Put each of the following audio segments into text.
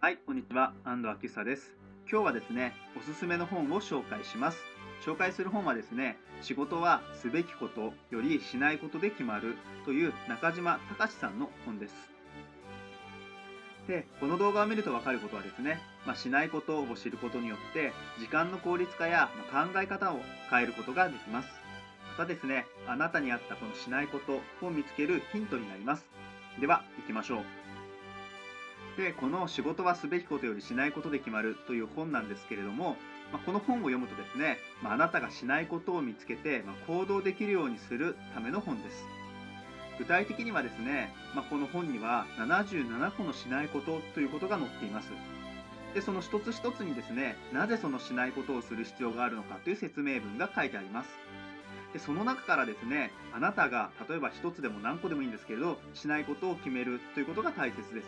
はい、こんにちは。安藤明久です。今日はですね、おすすめの本を紹介します。紹介する本はですね、仕事はすべきことよりしないことで決まるという中島隆さんの本です。で、この動画を見るとわかることはですね、まあ、しないことを知ることによって、時間の効率化や考え方を変えることができます。またですね、あなたに合ったこのしないことを見つけるヒントになります。では、行きましょう。でこの「仕事はすべきことよりしないことで決まる」という本なんですけれども、まあ、この本を読むとですね、まあ、あなたがしないことを見つけて、まあ、行動できるようにするための本です。具体的にはですね、まこの本には77個のしないことということが載っています。でその一つ一つにですねなぜそのしないことをする必要があるのかという説明文が書いてあります。でその中からですねあなたが例えば1つでも何個でもいいんですけれどしないことを決めるということが大切です。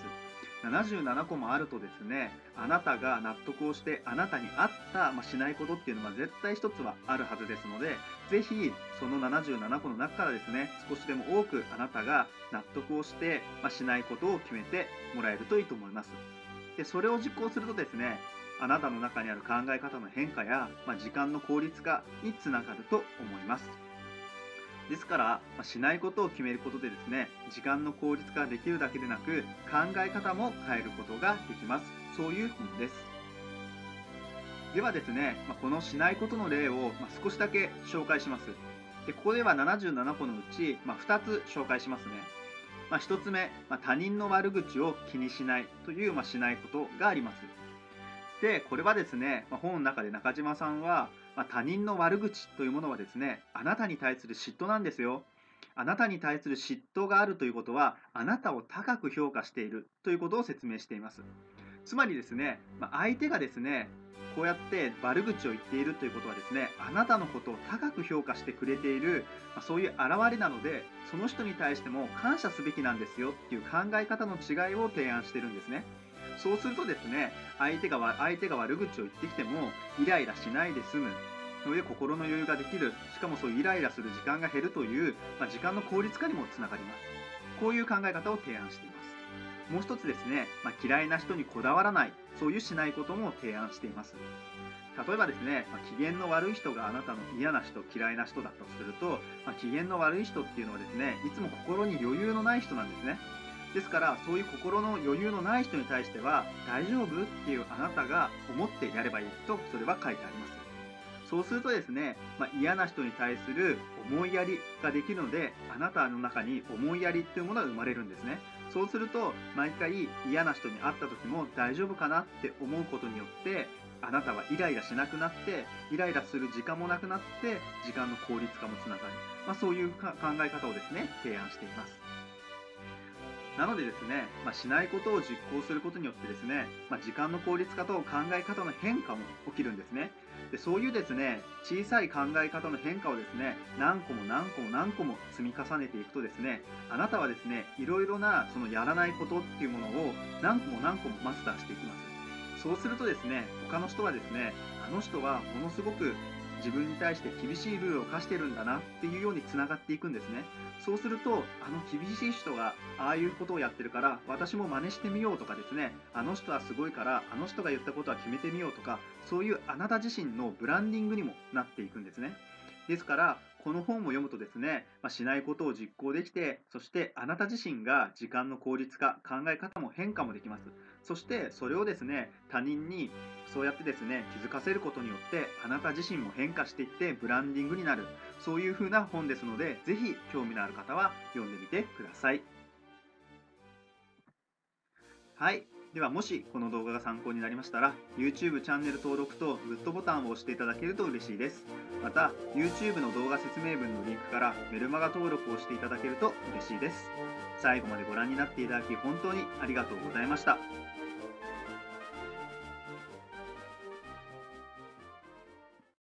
77個もあるとですねあなたが納得をしてあなたに合った、まあ、しないことっていうのは絶対1つはあるはずですのでぜひその77個の中からですね少しでも多くあなたが納得をして、まあ、しないことを決めてもらえるといいと思います。でそれを実行するとですねあなたの中にある考え方の変化や、まあ、時間の効率化につながると思います。ですから、まあ、しないことを決めることでですね時間の効率化できるだけでなく考え方も変えることができます。そういう本です。ではですね、まあ、このしないことの例を、ま少しだけ紹介します。でここでは77個のうち、ま2つ紹介しますね。まあ、1つ目、まあ、他人の悪口を気にしないという、まあ、しないことがあります。で、これはですね、まあ、本の中で中島さんは、まあ、他人の悪口というものはですね、あなたに対する嫉妬なんですよ。あなたに対する嫉妬があるということは、あなたを高く評価しているということを説明しています。つまりですね、まあ、相手がですね、こうやって悪口を言っているということはですね、あなたのことを高く評価してくれている、まあ、そういう表れなので、その人に対しても感謝すべきなんですよっていう考え方の違いを提案してるんですね。そうするとですね、相手が相手が悪口を言ってきても、イライラしないで済む。それで心の余裕ができる。しかもそういうイライラする時間が減るという、まあ、時間の効率化にもつながります。こういう考え方を提案しています。もう一つですね、まあ、嫌いな人にこだわらない、そういうしないことも提案しています。例えばですね、まあ、機嫌の悪い人があなたの嫌な人、嫌いな人だとすると、まあ、機嫌の悪い人っていうのはですね、いつも心に余裕のない人なんですね。ですから、そういう心の余裕のない人に対しては、大丈夫っていうあなたが思ってやればいいと、それは書いてあります。そうするとですね、まあ、嫌な人に対する思いやりができるので、あなたの中に思いやりっていうものが生まれるんですね。そうすると、毎回嫌な人に会った時も大丈夫かなって思うことによって、あなたはイライラしなくなって、イライラする時間もなくなって、時間の効率化もつながる。まあ、そういう考え方をですね、提案しています。なのでですね、まあ、しないことを実行することによってですね、まあ、時間の効率化と考え方の変化も起きるんですね。でそういうですね、小さい考え方の変化をですね、何個も何個も何個も積み重ねていくとですね、あなたはですね、いろいろなそのやらないことっていうものを何個も何個もマスターしていきます。そうするとですね、他の人はですね、あの人はものすごく自分に対して厳しいルールを課してるんだなっていうようにつながっていくんですね。そうすると、あの厳しい人がああいうことをやってるから、私も真似してみようとかですね、あの人はすごいから、あの人が言ったことは決めてみようとか、そういうあなた自身のブランディングにもなっていくんですね。ですから、この本を読むとですね、まあ、しないことを実行できて、そしてあなた自身が時間の効率化、考え方も変化もできます。そしてそれをですね、他人にそうやってですね、気づかせることによって、あなた自身も変化していってブランディングになる。そういう風な本ですので、ぜひ興味のある方は読んでみてください。はい。ではもしこの動画が参考になりましたら YouTube チャンネル登録とグッドボタンを押していただけると嬉しいです。また YouTube の動画説明文のリンクからメルマガ登録をしていただけると嬉しいです。最後までご覧になっていただき本当にありがとうございました。